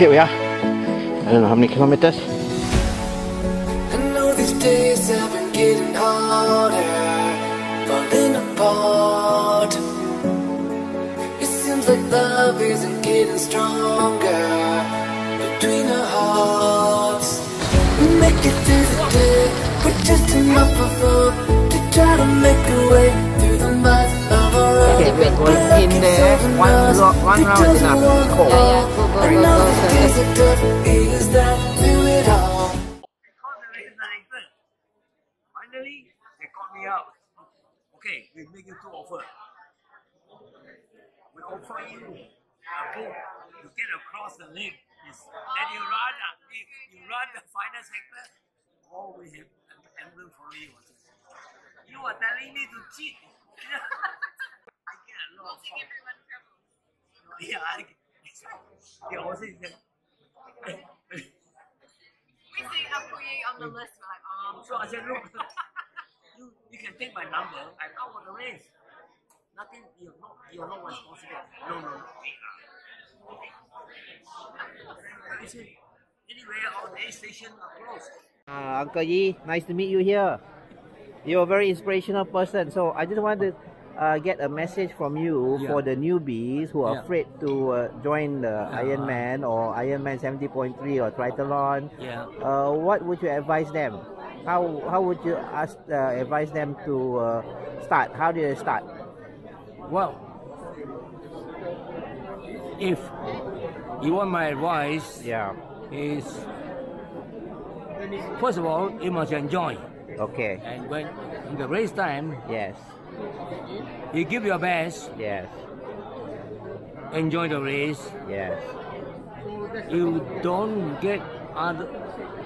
here we are. I don't know how many kilometers. I know these days have been getting harder, falling apart. It seems like love isn't getting stronger between our hearts. We make it through the day, but just enough of love to try to make a way through the mud of our own. Okay, we're going in there. Uh, one ro- one round It's cold. Yeah, yeah, go, go, I go, know go, is that through it all? Finally, they called me out. Okay, we make you two offer. We offer you a book to get across the lake. Is then you run, uh, you, you run the final sector, or we have an emblem for you. You are telling me to cheat. I get a lot of fun. Yeah, I, yeah, also, We say I'll you on the list. We're like, um, So I said, look, you, you can take my number. I'm out of the race. Nothing, you're not, you're not responsible. No, no, no. I said, anyway, our day station are closed. Uh, Uncle Yee, nice to meet you here. You're a very inspirational person. So I just wanted to uh, get a message from you Yeah. for the newbies who are Yeah. afraid to uh, join the Ironman or Ironman 70.3 or Triathlon. Yeah. Uh, what would you advise them? How how would you ask uh, advise them to uh, start? How do they start? Well, if you want my advice, Yeah. is first of all, you must enjoy. Okay. And when in the race time, Yes. You give your best, Yes. enjoy the race. Yes. You don't get other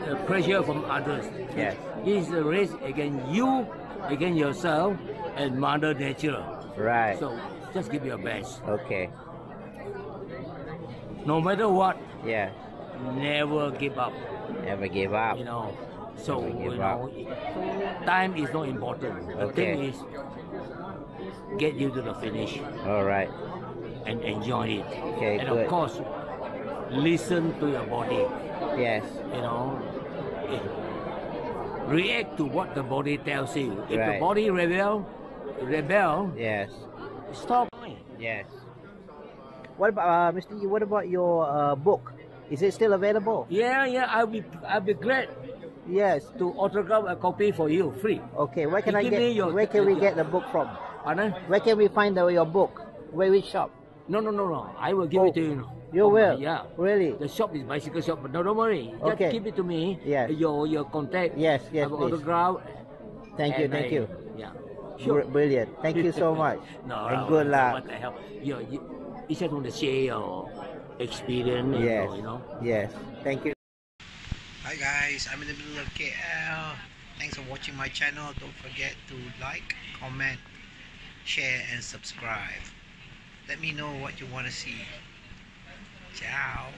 uh, pressure from others. Yes. Is a race against you, against yourself, and Mother Nature. Right. So just give your best. Okay. No matter what, Yeah. never give up. Never give up. You know. So you know, time is not important. The Okay. thing is, get you to the finish All right. and enjoy it. Okay, and good. of course, listen to your body. Yes. You know, eh, react to what the body tells you. If the body rebel, rebel, Yes. stop. Yes. What about uh, Mr. Yee, What about your uh, book? Is it still available? Yeah, yeah. I'll be, I'll be glad Yes. to autograph a copy for you, free. Okay. Where can You I get? your- where can we get the book from? Where can we find the, your book? Where which shop? No, no, no, no. I will give Oh, it to oh, you. You Oh, will. Yeah. Really? The shop is bicycle shop, but no, don't worry. Just Okay. give it to me. Yes. Your your contact. Yes, yes, I autograph. Thank you. Thank I- you. Yeah. Br- Brilliant. Thank you so much. no, and no, good luck. What the hell? You, you, you just want to share your experience. Yes. You know. Yes. Thank you. Hi guys, I'm in the middle of KL. Thanks for watching my channel. Don't forget to like, comment, share and subscribe. Let me know what you want to see. Ciao.